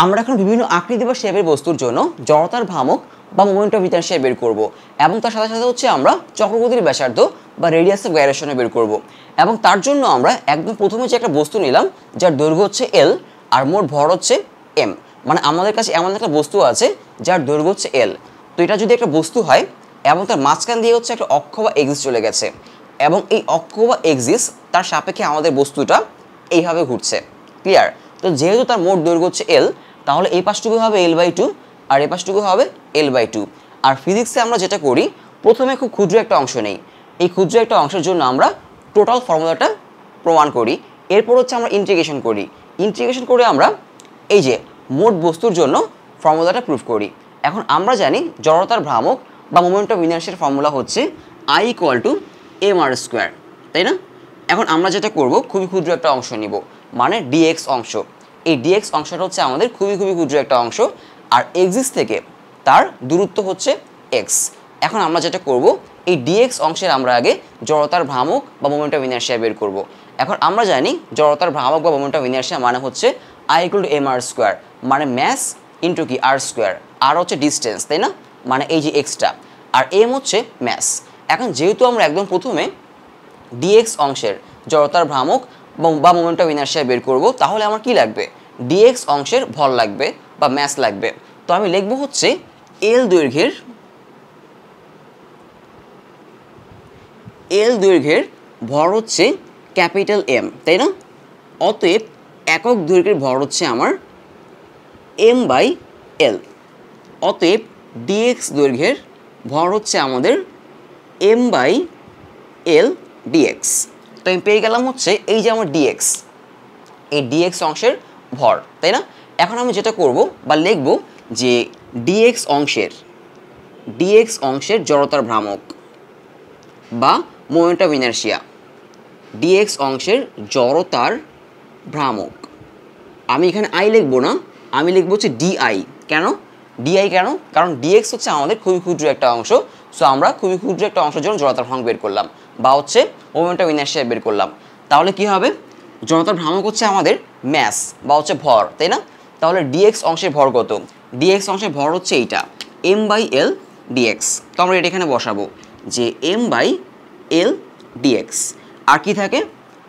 আমরা এখন বিভিন্ন আকৃতি বা শেপের বস্তুর জন্য জড়তার ভ্রামক বা মোমেন্ট অফ ইনার্শিয়া বের করব এবং তার সাথে সাথে হচ্ছে আমরা চক্রগতির ব্যাসার্ধ বা রেডিয়াস অফ গ্যারেশনে বের করব এবং তার জন্য আমরা একদম প্রথমে যে একটা বস্তু নিলাম, যার দৈর্ঘ্য হচ্ছে এল আর মোট ভর হচ্ছে এম মানে আমাদের কাছে এমন একটা বস্তু আছে, যার দৈর্ঘ্য হচ্ছে এল তো এটা যদি একটা বস্তু হয়, এবং তার মাঝখান দিয়ে হচ্ছে একটা অক্ষ বা এক্সিস চলে গেছে, এবং এই অক্ষ বা এক্সিস তার সাপেক্ষে আমাদের বস্তুটা এইভাবে ঘুরছে। ক্লিয়ার তো যেহেতু তার মোট দৈর্ঘ্য হচ্ছে এল তাহলে এই পাশটুকু হবে এল বাই টু আর এই পাশটুকু হবে এল বাই টু আর ফিজিক্সে আমরা যেটা করি, প্রথমে খুব ক্ষুদ্র একটা অংশ নেই। এই ক্ষুদ্র একটা অংশের জন্য আমরা টোটাল ফর্মুলাটা প্রমাণ করি। এরপর হচ্ছে আমরা ইন্টিগ্রেশন করি। ইন্টিগ্রেশন করে আমরা এই যে মোট বস্তুর জন্য ফর্মুলাটা প্রুফ করি। এখন আমরা জানি জড়তার ভ্রামক বা মোমেন্ট অফ ইনার্সিয়ার ফর্মুলা হচ্ছে I equal to M R square তাই না? এখন আমরা যেটা করব, খুবই ক্ষুদ্র একটা অংশ নিব। মানে ডিএক্স অংশ। এই ডিএক্স অংশটা হচ্ছে আমাদের খুবই খুবই ক্ষুদ্র একটা অংশ, আর এক্সিস থেকে তার দূরত্ব হচ্ছে এক্স এখন আমরা যেটা করব, এই ডিএক্স অংশের আমরা আগে জড়তার ভ্রামক বা মোমেন্ট অফ ইনার্শিয়া বের করব। এখন আমরা জানি জড়তার ভ্রামক বা মোমেন্ট অফ ইনার্শিয়া মানে হচ্ছে I equal to M R square মানে ম্যাস ইন্টু কি? আর স্কোয়ার আর হচ্ছে ডিস্টেন্স তাই না? মানে এই যে এক্সটা আর এম হচ্ছে ম্যাস এখন যেহেতু আমরা একদম প্রথমে ডিএক্স অংশের জড়তার ভ্রামক বা মোমেন্ট অফ ইনার্শিয়া বের করব, তাহলে আমার কি লাগবে? ডিএক্স অংশের ভর লাগবে বা ম্যাস লাগবে। তো আমি লিখব হচ্ছে এল দৈর্ঘ্যের এল দৈর্ঘ্যের ভর হচ্ছে ক্যাপিটাল এম তাই না? অতএব একক দৈর্ঘ্যের ভর হচ্ছে আমার এম বাই এল অতএব ডিএক্স দৈর্ঘ্যের ভর হচ্ছে আমাদের এম বাই এল ডিএক্স তো আমি পেয়ে গেলাম হচ্ছে এই যে আমার ডিএক্স এই ডিএক্স অংশের ভর, তাই না? এখন আমি যেটা করব বা লিখব যে ডিএক্স অংশের ডিএক্স অংশের জড়তার ভ্রামক বা মোমেন্ট অফ ডিএক্স অংশের জড়তার ভ্রামক। আমি এখানে আই লিখব না, আমি লিখব হচ্ছে ডিআই কেন? ডিআই কেন? কারণ ডিএক্স হচ্ছে আমাদের খুবই ক্ষুদ্র একটা অংশ সো আমরা খুবই ক্ষুদ্র একটা অংশের জন্য জড়তার ভ্রামক বের করলাম। বা হচ্ছে মোমেন্ট অফ ইনার্শিয়া বের করলাম। তাহলে কি হবে? জড়তার ভ্রামক হচ্ছে আমাদের ম্যাস বা হচ্ছে ভর, তাই না? তাহলে ডিএক্স অংশের ভর কত? ডিএক্স অংশের ভর হচ্ছে এইটা এম বাই এল ডিএক্স তো আমরা এটা এখানে বসাবো যে এম বাই এল ডিএক্স আর কি থাকে?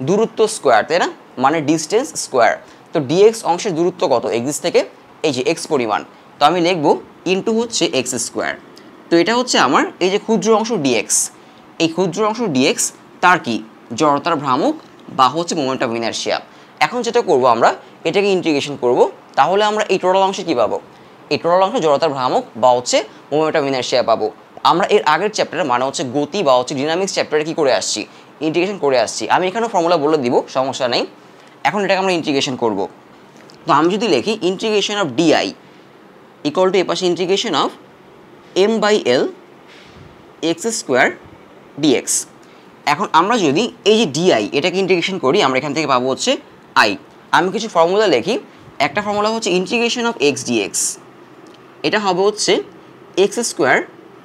দূরত্ব স্কোয়ার তাই না? মানে ডিস্টেন্স স্কোয়ার তো ডিএক্স অংশের দূরত্ব কত? এক্সিস থেকে এই যে এক্স পরিমাণ। তো আমি লিখব ইন্টু হচ্ছে এক্স স্কোয়ার তো এটা হচ্ছে আমার এই যে ক্ষুদ্র অংশ ডিএক্স এই ক্ষুদ্র অংশ ডিএক্স তার কি? জড়তার ভ্রামক বা হচ্ছে মোমেন্ট অফ ইনার্শিয়া এখন যেটা করব আমরা, এটাকে ইন্টিগ্রেশন করব, তাহলে আমরা এই টোটাল অংশে কী পাবো? এই টোটাল অংশ জড়তার ভ্রামক বা হচ্ছে মোমেন্ট অফ ইনার্শিয়া পাবো। আমরা এর আগের চ্যাপ্টারে মানে হচ্ছে গতি বা হচ্ছে ডিনামিক্স চ্যাপ্টারে কী করে আসছি? ইন্টিগ্রেশন করে আসছি। আমি এখানেও ফর্মুলা বলে দিব, সমস্যা নেই। এখন এটাকে আমরা ইন্টিগ্রেশন করব। তো আমি যদি লিখি integration of dI equal to এপাশে integration of M by L X square dx এখন আমরা যদি এই যে ডিআই এটাকে ইন্টিগ্রেশন করি, আমরা এখান থেকে পাবো হচ্ছে আই আমি কিছু ফর্মুলা লিখি। একটা ফর্মুলা হচ্ছে ইন্টিগ্রেশন অফ এক্স ডিএক্স এটা হবে হচ্ছে এক্স স্কোয়ার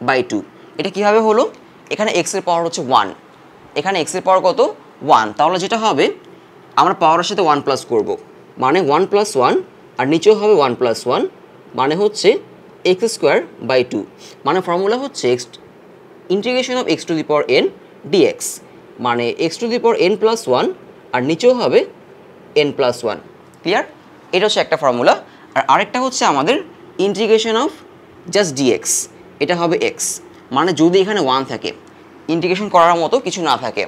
বাই টু এটা কীভাবে হলো? এখানে এক্সের পাওয়ার হচ্ছে ওয়ান এখানে এক্সের পাওয়ার কত? ওয়ান তাহলে যেটা হবে, আমরা পাওয়ারের সাথে ওয়ান প্লাস করব। মানে ওয়ান প্লাস ওয়ান আর নিচেও হবে ওয়ান প্লাস ওয়ান মানে হচ্ছে এক্স স্কোয়ার বাই টু মানে ফর্মুলা হচ্ছে X integration of X to the power N dx মানে X to the power N plus one আর নিচেও হবে এন প্লাস ওয়ান ক্লিয়ার এটা হচ্ছে একটা ফর্মুলা আর আরেকটা হচ্ছে আমাদের ইন্টিগ্রেশন অফ জাস্ট ডিএক্স এটা হবে এক্স মানে যদি এখানে ওয়ান থাকে ইন্টিগ্রেশন করার মতো কিছু না থাকে।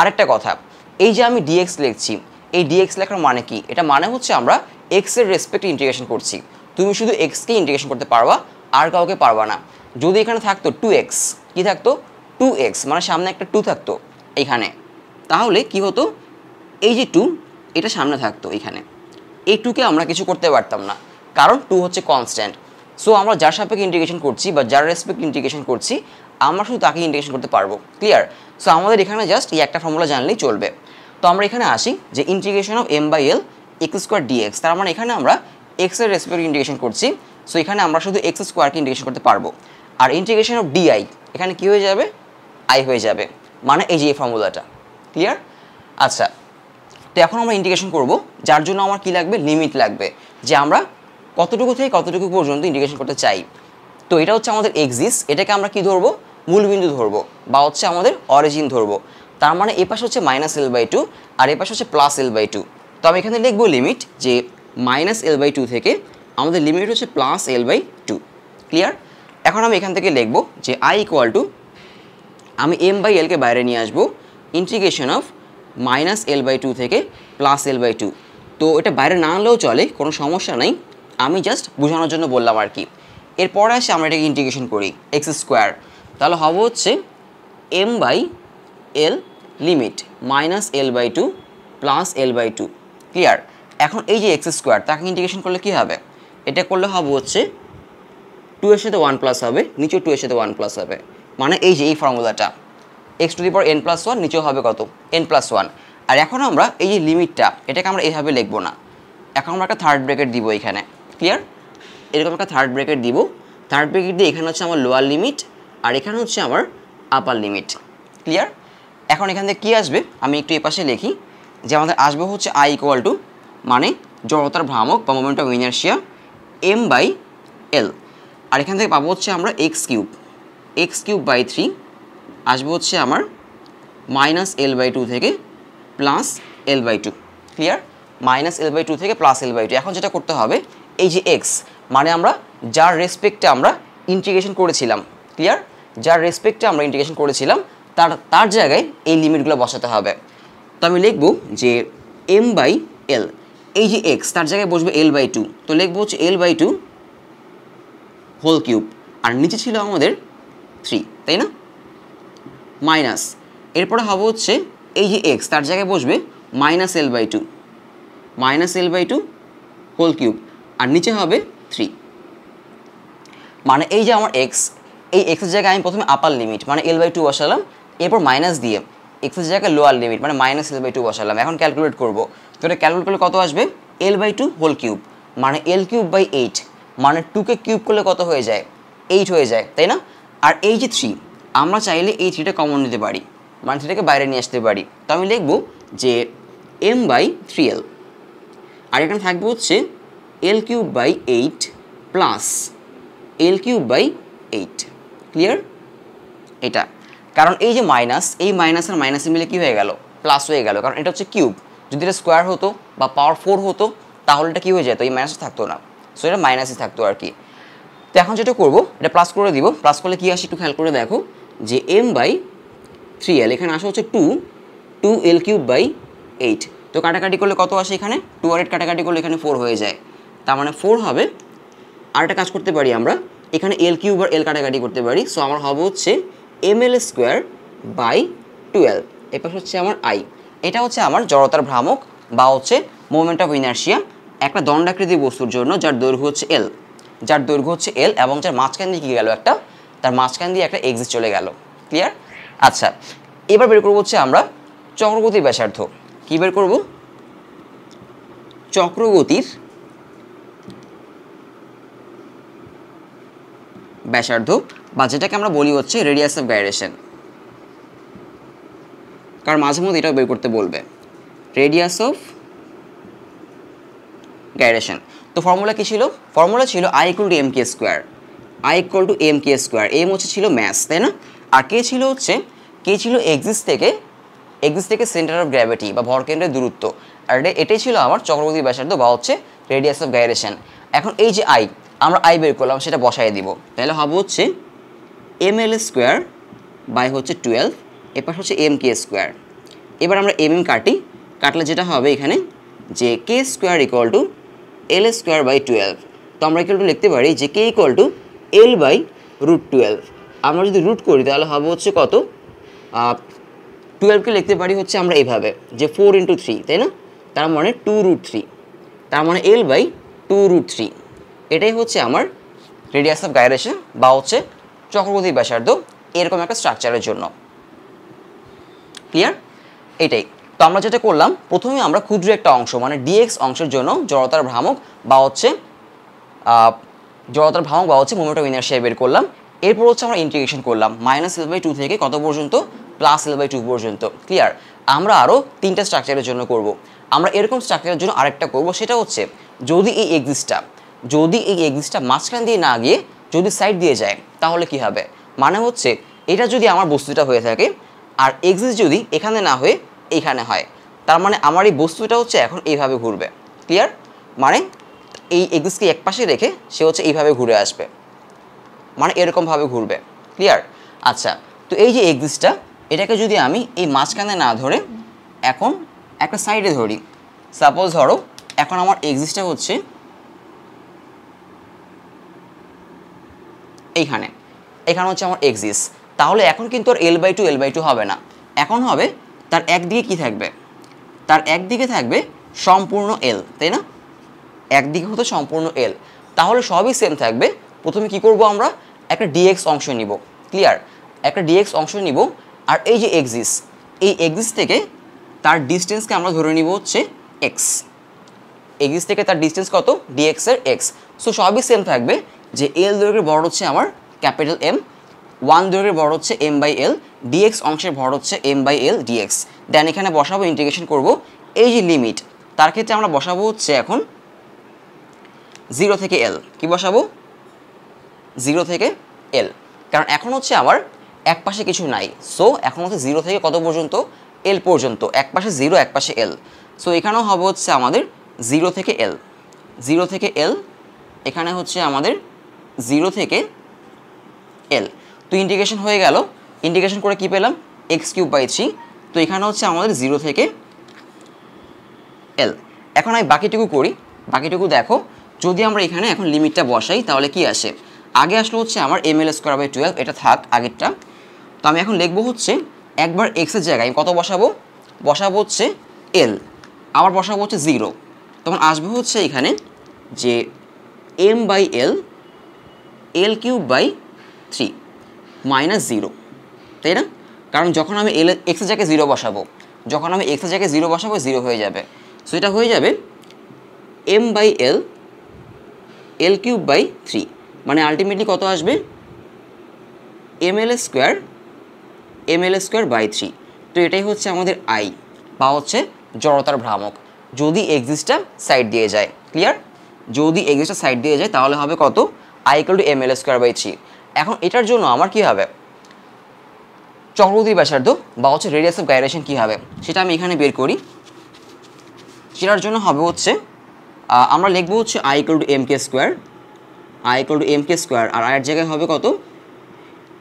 আরেকটা কথা, এই যে আমি ডিএক্স লিখছি, এই ডিএক্স লেখার মানে কি? এটা মানে হচ্ছে আমরা এক্সের রেসপেক্টে ইন্টিগ্রেশন করছি। তুমি শুধু এক্সকে ইন্টিগ্রেশন করতে পারবা, আর কাউকে পারবা না। যদি এখানে থাকতো টু এক্স কী থাকতো? টু এক্স মানে সামনে একটা টু থাকতো এখানে। তাহলে কি হতো? এই যে টু এটা সামনে থাকতো এখানে। এই টুকে আমরা কিছু করতে পারতাম না, কারণ টু হচ্ছে কনস্ট্যান্ট সো আমরা যার সাপেক্ষে ইন্টিগ্রেশন করছি বা যার রেসপেক্ট ইন্টিগ্রেশন করছি, আমরা শুধু তাকে ইন্টিগ্রেশন করতে পারব। ক্লিয়ার সো আমাদের এখানে জাস্ট এই একটা ফর্মুলা জানলেই চলবে। তো আমরা এখানে আসি যে integration of M by L X square dx তার মানে এখানে আমরা এক্সের রেসপেক্ট ইন্টিগ্রেশন করছি। সো এখানে আমরা শুধু এক্স স্কোয়ারকে ইন্টিগ্রেশন করতে পারব। আর ইন্টিগ্রেশন অফ ডিআই এখানে কী হয়ে যাবে? আই হয়ে যাবে। মানে এই যে এই ফর্মুলাটা ক্লিয়ার আচ্ছা। তো এখন আমরা ইন্টিগ্রেশন করব, যার জন্য আমার কি লাগবে? লিমিট লাগবে। যে আমরা কতটুকু থেকে কতটুকু পর্যন্ত ইন্টিগ্রেশন করতে চাই। তো এটা হচ্ছে আমাদের এক্সিস এটাকে আমরা কি ধরবো? মূলবিন্দু ধরবো। বা হচ্ছে আমাদের অরিজিন ধরবো। তার মানে এ পাশে হচ্ছে মাইনাস এল বাই টু আর এ পাশে হচ্ছে প্লাস এল বাই টু তো আমি এখানে লিখব লিমিট যে মাইনাস এল বাই টু থেকে আমাদের লিমিট হচ্ছে plus L by two clear এখন আমি এখান থেকে লিখব যে আই ইকুয়াল টু আমি এম বাই এলকে বাইরে নিয়ে আসব integration of minus L by two থেকে প্লাস এল বাই টু তো এটা বাইরে না আনলেও চলে, কোনো সমস্যা নেই। আমি জাস্ট বোঝানোর জন্য বললাম আর কি। এরপরে আসে আমরা এটাকে ইন্টিগ্রেশন করি এক্স স্কোয়ার তাহলে হবে হচ্ছে M by L limit minus L by two plus L by two clear এখন এই যে এক্স স্কোয়ার তাকে ইন্টিগ্রেশন করলে কী হবে? এটা করলে হবে হচ্ছে টু এর সাথে ওয়ান প্লাস হবে নিচেও টু এর সাথে ওয়ান প্লাস হবে। মানে এই যে এই ফর্মুলাটা x to the power N plus one নিচেও হবে কত? এন প্লাস ওয়ান আর এখন আমরা এই যে লিমিটটা, এটাকে আমরা এইভাবে লিখব না। এখন আমরা একটা থার্ড ব্রেকেট দিব এখানে। ক্লিয়ার এরকম একটা থার্ড ব্রেকেট দিব। থার্ড ব্রেকেট দিয়ে এখানে হচ্ছে আমার লোয়ার লিমিট আর এখানে হচ্ছে আমার আপার লিমিট ক্লিয়ার এখন এখান থেকে কী আসবে? আমি একটু এ পাশে লিখি, যে আমাদের আসবে হচ্ছে আই ইকুয়াল টু মানে জড়তার ভ্রামক বা moment of inertia M by L আর এখান থেকে পাবো হচ্ছে আমরা X cube. X cube by three আসবে হচ্ছে আমার মাইনাস এল বাই টু থেকে plus L by two. Clear minus L by two থেকে প্লাস এল বাই টু। এখন যেটা করতে হবে, এই যে এক্স মানে আমরা যার রেসপেক্টে আমরা ইন্টিগ্রেশন করেছিলাম ক্লিয়ার যার রেসপেক্টে আমরা ইন্টিগ্রেশন করেছিলাম, তার তার জায়গায় এই লিমিটগুলো বসাতে হবে। তো আমি লিখব যে এম বাই এল, এই যে এক্স তার জায়গায় বসবে এল বাই টু। তো লিখব হচ্ছে L by two whole cube আর নিচে ছিল আমাদের থ্রি তাই না? মাইনাস এরপরে হবে হচ্ছে এই যে এক্স তার জায়গায় বসবে minus L by two minus L by two whole cube আর নিচে হবে থ্রি মানে এই যে আমার এক্স এই এক্সের জায়গায় আমি প্রথমে আপার লিমিট মানে এল বাই টু বসালাম, এরপর মাইনাস দিয়ে এক্সের জায়গায় লোয়ার লিমিট মানে মাইনাস এল বাই টু বসালাম। এখন ক্যালকুলেট করব। তো এটা ক্যালকুলেট করলে কত আসবে? L by two whole cube মানে এল কিউব বাই এইট মানে টুকে কিউব করলে কত হয়ে যায়? এইট হয়ে যায়, তাই না? আর এই যে থ্রি আমরা চাইলে এই থ্রিটা কমন নিতে পারি। মানে থ্রিটাকে বাইরে নিয়ে আসতে পারি। তো আমি লিখব যে এম বাই থ্রি এল আর এখানে থাকবে হচ্ছে L cube by eight plus L cube by eight clear এটা। কারণ এই যে মাইনাস এই মাইনাস আর মাইনাসে মিলে কী হয়ে গেল? প্লাস হয়ে গেল। কারণ এটা হচ্ছে কিউব যদি এটা স্কোয়ার হতো বা পাওয়ার ফোর হতো তাহলে এটা কী হয়ে যেত? এই মাইনাস থাকতো না। সো এটা মাইনাসে থাকতো আর কি। তো এখন যেটা করব, এটা প্লাস করে দিব। প্লাস করলে কী আসে একটু খেয়াল করে দেখো যে এম বাই থ্রি এল এখানে আসা হচ্ছে two two L cube by eight তো কাটাকাটি করলে কত আসে এখানে? টু আর এইট কাটাকাটি করলে এখানে ফোর হয়ে যায়। তার মানে ফোর হবে। আর একটা কাজ করতে পারি আমরা, এখানে এল কিউব আর এল কাটাকাটি করতে পারি। সো আমার হবে হচ্ছে M L square by twelve এ হচ্ছে আমার আই এটা হচ্ছে আমার জড়তার ভ্রামক বা হচ্ছে মোমেন্ট অফ ইনার্শিয়া একটা দণ্ডাকৃতি বস্তুর জন্য যার দৈর্ঘ্য হচ্ছে এল যার দৈর্ঘ্য হচ্ছে এল এবং যার মাঝখান দিয়ে কী গেল একটা? তার মাঝখান দিয়ে একটা এক্সিট চলে গেল। ক্লিয়ার আচ্ছা এবার বের করব হচ্ছে আমরা চক্রগতির ব্যাসার্ধ। কী বের করব? চক্রগতির ব্যাসার্ধ বা যেটাকে আমরা বলি হচ্ছে রেডিয়াস অফ গাইরেশন কারণ মাঝে মধ্যে এটাও বের করতে বলবে। রেডিয়াস অফ গাইরেশন তো ফর্মুলা কী ছিল? ফর্মুলা ছিল I equal to M K square I equal to M K square M হচ্ছে ছিল ম্যাথস তাই না? আর কে ছিল হচ্ছে কে ছিল এক্সিস থেকে এক্সিস থেকে সেন্টার অফ গ্র্যাভিটি বা ভরকেন্দ্রের দূরত্ব। আর এটাই ছিল আমার চক্রবর্তী ব্যাসার্ধ বা হচ্ছে রেডিয়াস অফ গাইরেশন এখন এই যে আই আমরা আই বের করলাম, সেটা বসাই দিব। তাহলে হবে হচ্ছে এম এল স্কোয়ার বাই হচ্ছে টুয়েলভ এরপর হচ্ছে এম কে স্কোয়ার এবার আমরা এম এম কাটি, কাটলে যেটা হবে এখানে যে K square equal to L square by twelve তো আমরা ইকুয়াল টু লিখতে পারি যে K equal to L by root twelve আমরা যদি রুট করি, তাহলে হবে হচ্ছে কত? টুয়েলভকে লিখতে পারি হচ্ছে আমরা এইভাবে, যে ফোর ইন্টু থ্রি তাই না? তার মানে টু রুট থ্রি তার মানে L by two root three এটাই হচ্ছে আমার রেডিয়াস অফ গাইরেশন বা হচ্ছে চক্রবর্তী ব্যাসার্ধ এরকম একটা স্ট্রাকচারের জন্য। ক্লিয়ার এটাই। তো আমরা যেটা করলাম প্রথমে আমরা ক্ষুদ্র একটা অংশ মানে ডিএক্স অংশের জন্য জড়তার ভ্রামক বা হচ্ছে জড়তার ভ্রামক বা হচ্ছে মোমেন্ট অফ ইনার্শিয়া বের করলাম। এরপর হচ্ছে আমরা ইন্টিগ্রেশন করলাম মাইনাস এল বাই টু থেকে কত পর্যন্ত? প্লাস এল বাই টু পর্যন্ত ক্লিয়ার আমরা আরও তিনটা স্ট্রাকচারের জন্য করব। আমরা এরকম স্ট্রাকচারের জন্য আরেকটা করব, সেটা হচ্ছে যদি এই এক্সিসটা যদি এই এক্সিসটা মাঝখান দিয়ে না গিয়ে যদি সাইড দিয়ে যায়, তাহলে কি হবে? মানে হচ্ছে, এটা যদি আমার বস্তুটা হয়ে থাকে, আর এক্সিস যদি এখানে না হয়ে এইখানে হয়। তার মানে আমার এই বস্তুটা হচ্ছে এখন এইভাবে ঘুরবে। ক্লিয়ার মানে এই এক্সিসকে এক পাশে রেখে সে হচ্ছে এইভাবে ঘুরে আসবে। মানে এরকমভাবে ঘুরবে। ক্লিয়ার আচ্ছা তো এই যে এক্সিসটা এটাকে যদি আমি এই মাঝখানে না ধরে এখন একটা সাইডে ধরি সাপোজ ধরো এখন আমার এক্সিসটা হচ্ছে এইখানে। এখানে হচ্ছে আমার এক্সিস। তাহলে এখন কিন্তু আর L by two L by two হবে না। এখন হবে তার একদিকে কি থাকবে? তার একদিকে থাকবে সম্পূর্ণ এল তাই না? একদিকে হতো সম্পূর্ণ এল তাহলে সবই সেম থাকবে। প্রথমে কি করব আমরা? একটা ডিএক্স অংশ নিব। ক্লিয়ার একটা ডিএক্স অংশ নিব। আর এই যে এক্সিস এই এক্সিস থেকে তার ডিস্টেন্সকে আমরা ধরে নিব হচ্ছে এক্স এক্সিস থেকে তার ডিস্টেন্স কত? ডিএক্সের এক্স সো সবই সেম থাকবে যে এল দৈর্ঘ্যের বড় হচ্ছে আমার ক্যাপিটাল এম ওয়ান দৈর্ঘ্যের বড় হচ্ছে এম বাই এল ডিএক্স অংশের ভর হচ্ছে M by L dx then এখানে বসাবো ইন্টিগ্রেশন করব। এই যে লিমিট তার ক্ষেত্রে আমরা বসাবো হচ্ছে এখন জিরো থেকে এল কি বসাবো? জিরো থেকে এল কারণ এখন হচ্ছে আমার এক পাশে কিছু নাই। সো এখন হচ্ছে জিরো থেকে কত পর্যন্ত? এল পর্যন্ত। এক পাশে জিরো এক পাশে এল সো এখানেও হবে হচ্ছে আমাদের জিরো থেকে এল জিরো থেকে এল এখানে হচ্ছে আমাদের জিরো থেকে এল তো ইন্টিগ্রেশন হয়ে গেল। ইন্টিগ্রেশন করে কি পেলাম? এক্স কিউব বাই থ্রি তো এখানে হচ্ছে আমাদের জিরো থেকে এল এখন আমি বাকিটুকু করি। বাকিটুকু দেখো, যদি আমরা এখানে এখন লিমিটটা বসাই, তাহলে কি আসে? আগে আসলো হচ্ছে আমার M L square by twelve এটা থাক আগেরটা। তো আমি এখন লিখব হচ্ছে, একবার এক্সের জায়গায় কত বসাবো? বসাবো হচ্ছে এল আবার বসাবো হচ্ছে জিরো তখন আসবে হচ্ছে এখানে যে M by L L cube by three minus zero তাই না? কারণ যখন আমি এল এক্সের জায়গায় জিরো বসাবো, যখন আমি এক্সের জায়গায় জিরো বসাবো জিরো হয়ে যাবে। সো এটা হয়ে যাবে M by L L cube by three মানে আলটিমেটলি কত আসবে? M L square M L square by three তো এটাই হচ্ছে আমাদের আই বা হচ্ছে জড়তার ভ্রামক। যদি এক্সিসটা সাইড দিয়ে যায় ক্লিয়ার যদি এক্সিসটা সাইড দিয়ে যায়, তাহলে হবে কত? I equal to M L square by three এখন এটার জন্য আমার কি হবে? চক্রবর্তী ব্যাসার্ধ বা হচ্ছে রেডিয়াস অফ গাইরেশন কী হবে? সেটা আমি এখানে বের করি। সেটার জন্য হবে হচ্ছে আমরা লিখব হচ্ছে I equal to M K square I equal to M K square আর আয়ের জায়গায় হবে কত?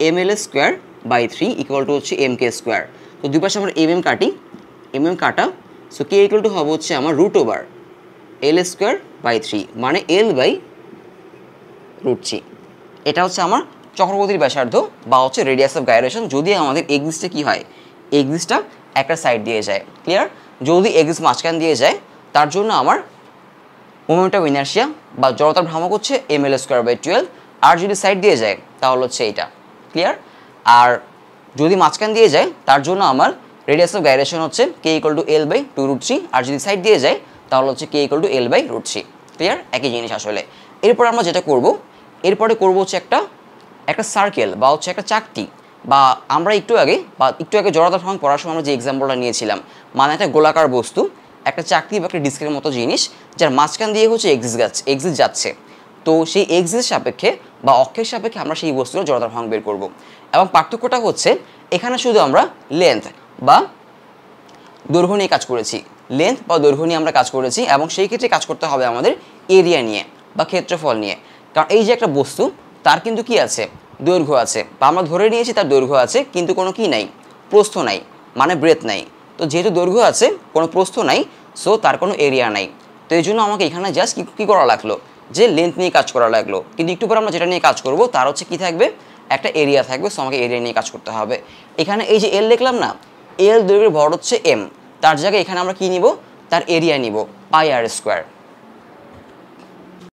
M L A square by three equal to হচ্ছে এম কে স্কোয়ার তো দুই পাশে আমরা এম এম কাটি এম এম কাটা সো কে ইকুয়াল টু হবে হচ্ছে আমার root over L square by three মানে এল বাই রুট থ্রি এটা হচ্ছে আমার চক্রবর্তীর ব্যাসার্ধ বা হচ্ছে রেডিয়াস অফ গাইরেশন যদি আমাদের এক্সিসটা কি হয় এক্সিসটা একটা সাইড দিয়ে যায় ক্লিয়ার যদি এক্সিস মাঝখান দিয়ে যায়, তার জন্য আমার মোমেন্ট অফ ইনার্শিয়া বা জড়তার ভ্রামক হচ্ছে M L square by twelve আর যদি সাইড দিয়ে যায়, তাহলে হচ্ছে এইটা ক্লিয়ার আর যদি মাঝখান দিয়ে যায়, তার জন্য আমার রেডিয়াস অফ গাইরেশন হচ্ছে K equal to L by two root three আর যদি সাইড দিয়ে যায়, তাহলে হচ্ছে K equal to L by root three clear একই জিনিস আসলে। এরপর আমরা যেটা করব, এরপরে করব হচ্ছে একটা একটা সার্কেল বা হচ্ছে একটা চাকতি বা আমরা একটু আগে বা একটু আগে জড়তার ভ্রামক পড়ার সময় আমরা যে এক্সাম্পলটা নিয়েছিলাম মানে একটা গোলাকার বস্তু, একটা চাকতি বা একটা ডিস্কের মতো জিনিস, যার মাঝখান দিয়ে হচ্ছে এক্সিস যাচ্ছে এক্সিস যাচ্ছে। তো সেই এক্সিস সাপেক্ষে বা অক্ষের সাপেক্ষে আমরা সেই বস্তুর জড়তার ভ্রামক বের করব। এবং পার্থক্যটা হচ্ছে, এখানে শুধু আমরা লেন্থ বা দৈর্ঘ্য নিয়ে কাজ করেছি। লেন্থ বা দৈর্ঘ্য নিয়ে আমরা কাজ করেছি এবং সেই ক্ষেত্রে কাজ করতে হবে আমাদের এরিয়া নিয়ে বা ক্ষেত্রফল নিয়ে। কারণ এই যে একটা বস্তু তার কিন্তু কি আছে? দৈর্ঘ্য আছে। বা আমরা ধরে নিয়েছি তার দৈর্ঘ্য আছে, কিন্তু কোনো কি নাই? প্রস্থ নাই মানে ব্রেথ নাই। তো যেহেতু দৈর্ঘ্য আছে, কোনো প্রস্থ নাই সো তার কোনো এরিয়া নাই। তো এই জন্য আমাকে এখানে জাস্ট কী করা লাগল? যে লেন্থ নিয়ে কাজ করা লাগল। কিন্তু একটু পর আমরা যেটা নিয়ে কাজ করব, তার হচ্ছে কি থাকবে? একটা এরিয়া থাকবে সো আমাকে এরিয়া নিয়ে কাজ করতে হবে। এখানে এই যে এল দেখলাম না এল দৈর্ঘ্যের ভর হচ্ছে এম তার জায়গায় এখানে আমরা কি নিব? তার এরিয়া নিব পাই আর স্কোয়ার